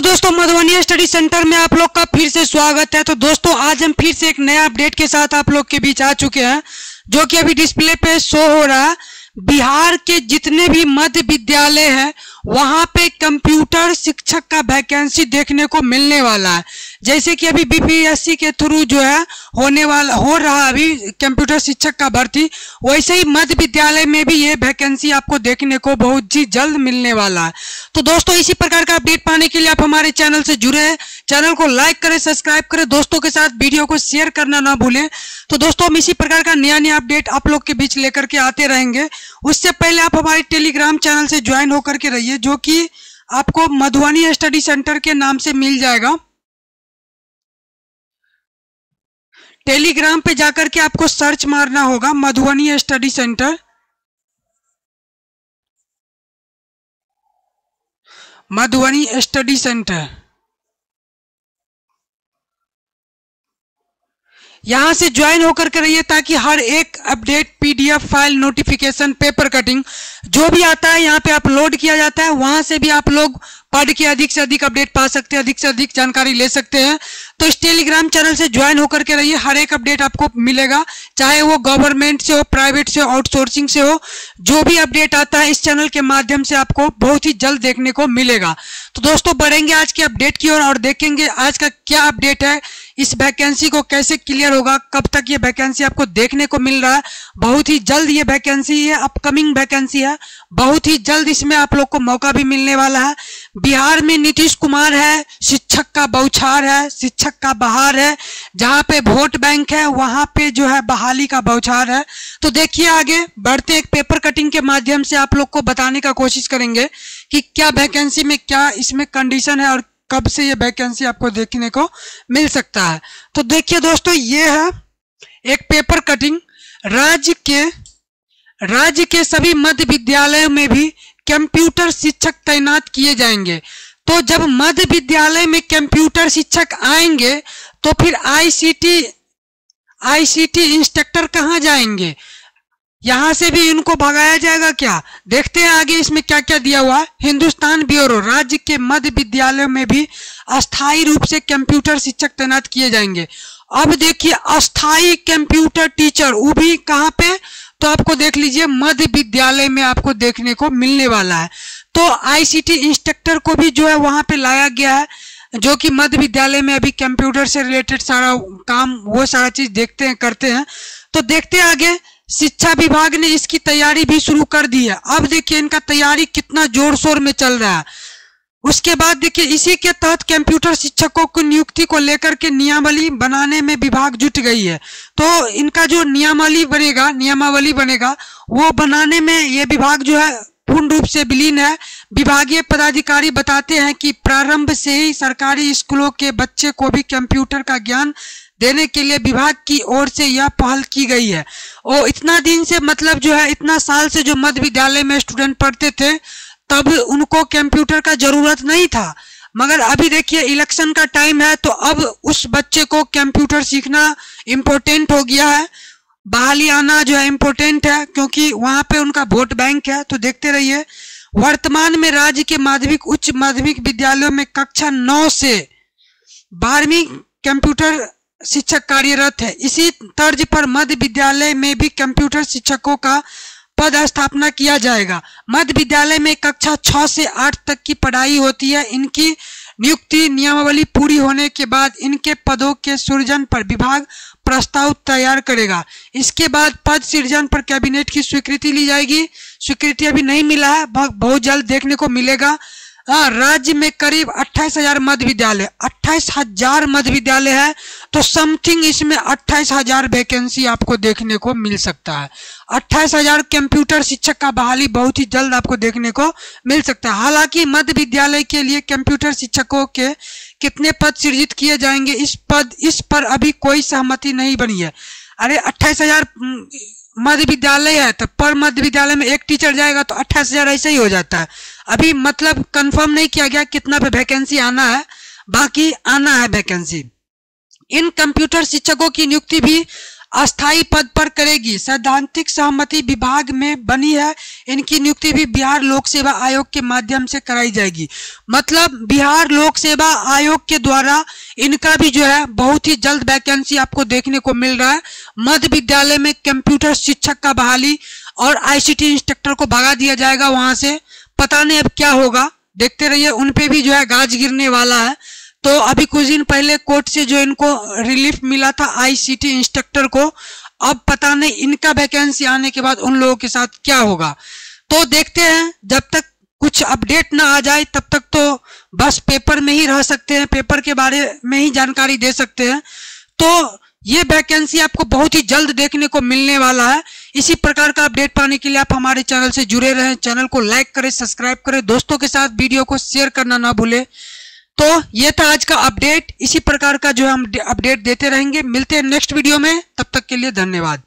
तो दोस्तों, Madhubani study centre में आप लोग का फिर से स्वागत है। तो दोस्तों, आज हम फिर से एक नया अपडेट के साथ आप लोग के बीच आ चुके हैं, जो कि अभी डिस्प्ले पे शो हो रहा है। बिहार के जितने भी मध्य विद्यालय हैं वहाँ पे कंप्यूटर शिक्षक का वैकेंसी देखने को मिलने वाला है। जैसे कि अभी बीपीएससी के थ्रू जो है, होने वाला, हो रहा अभी कंप्यूटर शिक्षक का भर्ती, वैसे ही मध्य विद्यालय में भी ये वैकेंसी आपको देखने को बहुत ही जल्द मिलने वाला है। तो दोस्तों, इसी प्रकार का अपडेट पाने के लिए आप हमारे चैनल से जुड़े हैं। चैनल को लाइक करें सब्सक्राइब करें, दोस्तों के साथ वीडियो को शेयर करना ना भूलें। तो दोस्तों, हम इसी प्रकार का नया नया अपडेट आप लोग के बीच लेकर के आते रहेंगे। उससे पहले आप हमारे टेलीग्राम चैनल से ज्वाइन होकर के रहिए। जो कि आपको मधुबनी स्टडी सेंटर के नाम से मिल जाएगा। टेलीग्राम पे जाकर के आपको सर्च मारना होगा, Madhubani study centre. Madhubani study centre. यहाँ से ज्वाइन होकर के रहिए ताकि हर एक update PDF file notification, paper cutting जो भी आता है, यहाँ पे अपलोड किया जाता है। वहाँ से भी आप लोग पढ़ के अधिक से अधिक अपडेट पा सकते हैं, अधिक से अधिक जानकारी ले सकते हैं। तो इस टेलीग्राम चैनल से ज्वाइन होकर के रहिए। हर एक अपडेट आपको मिलेगा। चाहे वो गवर्नमेंट से हो प्राइवेट से हो आउटसोर्सिंग से हो जो भी अपडेट आता है इस चैनल के माध्यम से आपको बहुत ही जल्द देखने को मिलेगा। तो दोस्तों बढ़ेंगे आज के अपडेट की ओर और, और देखेंगे आज का क्या अपडेट है। इस वैकेंसी को कैसे क्लियर होगा कब तक ये वैकेंसी आपको देखने को मिल रहा है। बहुत ही जल्द ये वैकेंसी है अपकमिंग वैकेंसी है। बहुत ही जल्द इसमें आप लोग को मौका भी मिलने वाला है। बिहार में नीतीश कुमार है, शिक्षक का बौछार है, शिक्षक का बहार है, जहाँ पे वोट बैंक है, वहाँ पे जो है बहाली का बौछार है। तो देखिए आगे, बढ़ते एक पेपर कटिंग के माध्यम से आप लोग को बताने का कोशिश करेंगे कि क्या वैकेंसी में क्या इसमें कंडीशन है और कब से ये वैकेंसी आपको देखने को मिल सकता है। तो देखिए दोस्तों, ये है एक पेपर कटिंग राज्य के राज्य के सभी मध्य विद्यालयों में भी कंप्यूटर शिक्षक तैनात किए जाएँगे। तो जब मध्य विद्यालय में कंप्यूटर शिक्षक आएँगे तो फिर आईसीटी आईसीटी इंस्ट्रक्टर कहाँ जाएँगे? यहाँ से भी इनको भगाया जाएगा क्या? देखते हैं आगे इसमें क्या क्या दिया हुआ हिंदुस्तान ब्यूरो, राज्य के मध्य विद्यालयों में भी अस्थायी रूप से कंप्यूटर शिक्षक तैनात किए जाएँगे। अब देखिए अस्थाई कंप्यूटर टीचर वो भी कहाँ पे? तो आपको देख लीजिए, मध्य विद्यालय में आपको देखने को मिलने वाला है। तो आईसीटी इंस्ट्रक्टर को भी जो है, वहाँ पे लाया गया है, जो कि मध्य विद्यालय में अभी कंप्यूटर से रिलेटेड सारा काम, वो सारा चीज़ देखते हैं, करते हैं। तो देखते हैं आगे, शिक्षा विभाग ने इसकी तैयारी भी शुरू कर दी है। अब देखिए, इनका तैयारी कितना ज़ोर शोर में चल रहा है। उसके बाद देखिए, इसी के तहत कंप्यूटर शिक्षकों की नियुक्ति को लेकर के नियमावली बनाने में विभाग जुट गई है। तो इनका जो नियमावली बनेगा नियमावली बनेगा, वो बनाने में ये विभाग जो है पूर्ण रूप से विलीन है। विभागीय पदाधिकारी बताते हैं कि प्रारंभ से ही सरकारी स्कूलों के बच्चे को भी कंप्यूटर का ज्ञान देने के लिए विभाग की ओर से यह पहल की गई है। और इतना दिन से मतलब जो है, इतना साल से जो मध्य विद्यालय में स्टूडेंट पढ़ते थे तब उनको कंप्यूटर का ज़रूरत नहीं था। मगर अभी देखिए, इलेक्शन का टाइम है तो अब उस बच्चे को कंप्यूटर सीखना इम्पोर्टेंट हो गया है। बहाली आना जो है इम्पोर्टेंट है, क्योंकि वहाँ पे उनका वोट बैंक है। तो देखते रहिए, वर्तमान में राज्य के माध्यमिक, उच्च माध्यमिक विद्यालयों में कक्षा नौ से बारहवीं कंप्यूटर शिक्षक कार्यरत है। इसी तर्ज पर मध्य विद्यालय में भी कंप्यूटर शिक्षकों का पद स्थापना किया जाएगा। मध्य विद्यालय में कक्षा छह से आठ तक की पढ़ाई होती है। इनकी नियुक्ति नियमावली पूरी होने के बाद इनके पदों के सृजन पर विभाग प्रस्ताव तैयार करेगा। इसके बाद पद सृजन पर कैबिनेट की स्वीकृति ली जाएगी। स्वीकृति अभी नहीं मिला है। बहुत जल्द देखने को मिलेगा। राज्य में करीब अट्ठाईस हज़ार मध्य विद्यालय अट्ठाईस हज़ार मध्य विद्यालय है तो समथिंग इसमें अट्ठाईस हज़ार वैकेंसी आपको देखने को मिल सकता है। अट्ठाईस हज़ार कंप्यूटर शिक्षक का बहाली बहुत ही जल्द आपको देखने को मिल सकता है। हालाँकि मध्य विद्यालय के लिए कंप्यूटर शिक्षकों के कितने पद सृजित किए जाएँगे, इस पद, इस पर अभी कोई सहमति नहीं बनी है। अरे, अट्ठाईस हज़ार मध्य विद्यालय है तो पर मध्य विद्यालय में एक टीचर जाएगा तो अट्ठाईस हज़ार ऐसे ही हो जाता है। अभी मतलब कंफर्म नहीं किया गया कितना पे वैकेंसी आना है, बाकी आना है वैकेंसी इन कंप्यूटर शिक्षकों की नियुक्ति भी अस्थाई पद पर करेगी। सैद्धांतिक सहमति विभाग में बनी है। इनकी नियुक्ति भी बिहार लोक सेवा आयोग के माध्यम से कराई जाएगी। मतलब बिहार लोक सेवा आयोग के द्वारा इनका भी जो है, बहुत ही जल्द वैकेंसी आपको देखने को मिल रहा है। मध्य विद्यालय में कंप्यूटर शिक्षक का बहाली और आईसीटी इंस्ट्रक्टर को भगा दिया जाएगा वहाँ से। पता नहीं अब क्या होगा। देखते रहिए उन पे भी जो है गाज गिरने वाला है। तो अभी कुछ दिन पहले कोर्ट से जो इनको रिलीफ मिला था आईसीटी इंस्ट्रक्टर को, अब पता नहीं इनका वैकेंसी आने के बाद उन लोगों के साथ क्या होगा। तो देखते हैं, जब तक कुछ अपडेट ना आ जाए, तब तक तो बस पेपर में ही रह सकते हैं, पेपर के बारे में ही जानकारी दे सकते हैं। तो ये वैकेंसी आपको बहुत ही जल्द देखने को मिलने वाला है। इसी प्रकार का अपडेट पाने के लिए आप हमारे चैनल से जुड़े रहें, चैनल को लाइक करें, सब्सक्राइब करें, दोस्तों के साथ वीडियो को शेयर करना ना भूलें। तो ये था आज का अपडेट। इसी प्रकार का जो हम अपडेट देते रहेंगे। मिलते हैं नेक्स्ट वीडियो में। तब तक के लिए धन्यवाद।